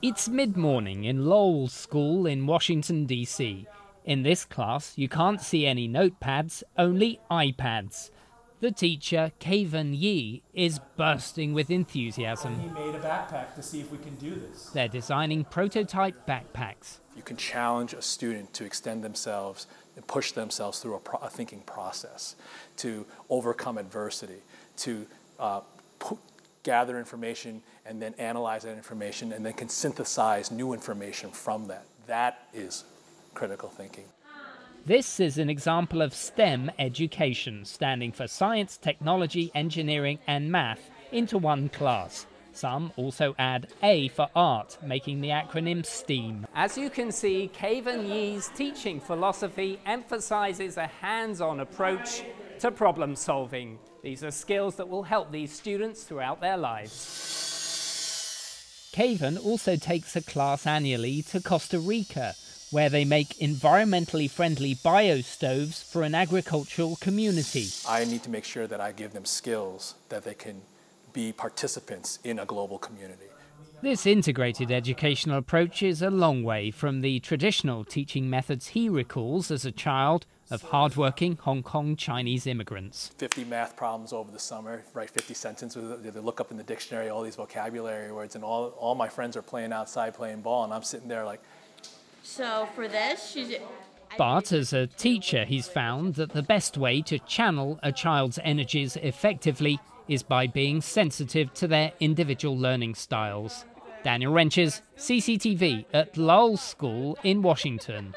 It's mid morning in Lowell School in Washington, D.C. In this class, you can't see any notepads, only iPads. The teacher, Kavan Yee, is bursting with enthusiasm. He made a backpack to see if we can do this. They're designing prototype backpacks. You can challenge a student to extend themselves and push themselves through a, pro- a thinking process, to overcome adversity, to uh, gather information and then analyze that information and then can synthesize new information from that. That is critical thinking. This is an example of STEM education, standing for science, technology, engineering, and math, into one class. Some also add A for art, making the acronym STEAM. As you can see, Kavan Yee's teaching philosophy emphasizes a hands on approach to problem solving. These are skills that will help these students throughout their lives. Kavan also takes a class annually to Costa Rica, where they make environmentally friendly biostoves for an agricultural community. I need to make sure that I give them skills that they can be participants in a global community. This integrated educational approach is a long way from the traditional teaching methods he recalls as a child of hardworking Hong Kong Chinese immigrants. 50 math problems over the summer, write 50 sentences, they look up in the dictionary all these vocabulary words, and all, all my friends are playing outside playing ball, and I'm sitting there like. So for this, she's. But as a teacher, he's found that the best way to channel a child's energies effectively is by being sensitive to their individual learning styles. Daniel Wrenches, CCTV at Lowell School in Washington.